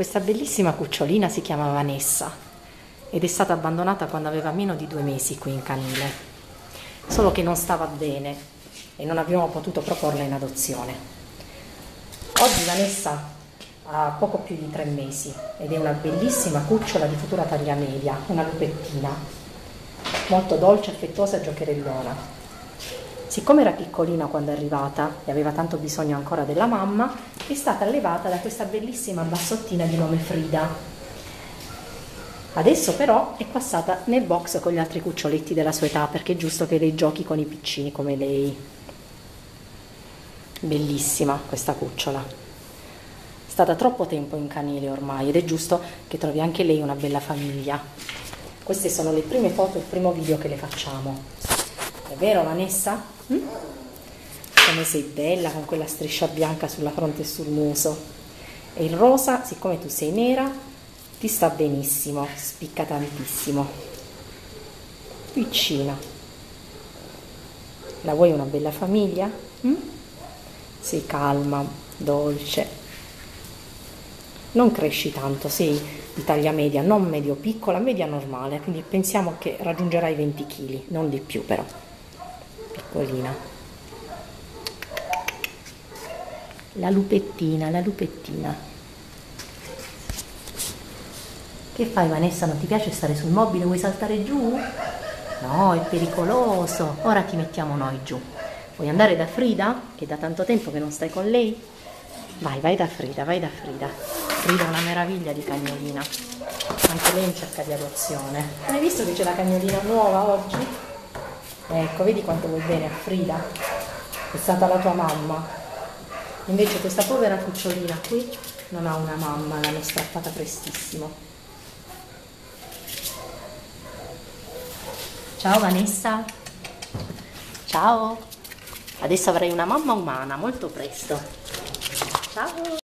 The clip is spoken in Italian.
Questa bellissima cucciolina si chiama Vanessa ed è stata abbandonata quando aveva meno di due mesi qui in canile, solo che non stava bene e non abbiamo potuto proporla in adozione. Oggi Vanessa ha poco più di tre mesi ed è una bellissima cucciola di futura taglia media, una lupettina, molto dolce, affettuosa e giocherellona. Siccome era piccolina quando è arrivata e aveva tanto bisogno ancora della mamma, è stata allevata da questa bellissima bassottina di nome Frida. Adesso però è passata nel box con gli altri cuccioletti della sua età perché è giusto che lei giochi con i piccini come lei. Bellissima questa cucciola. È stata troppo tempo in canile ormai ed è giusto che trovi anche lei una bella famiglia. Queste sono le prime foto il primo video che le facciamo. È vero Vanessa? Mm? Come sei bella con quella striscia bianca sulla fronte e sul muso. E il rosa, siccome tu sei nera, ti sta benissimo, spicca tantissimo. Piccina. La vuoi una bella famiglia? Mm? Sei calma, dolce. Non cresci tanto, sei di taglia media, non medio piccola, media normale, quindi pensiamo che raggiungerai 20 kg, non di più però piccolina la lupettina la lupettina che fai Vanessa non ti piace stare sul mobile vuoi saltare giù? no è pericoloso ora ti mettiamo noi giù vuoi andare da Frida che da tanto tempo che non stai con lei? vai vai da Frida vai da Frida Frida è una meraviglia di cagnolina anche lei in cerca di adozione hai visto che c'è la cagnolina nuova oggi? Ecco, vedi quanto vuoi bene a Frida? È stata la tua mamma. Invece questa povera cucciolina qui non ha una mamma, l'hanno strappata prestissimo. Ciao Vanessa. Ciao. Adesso avrai una mamma umana molto presto. Ciao.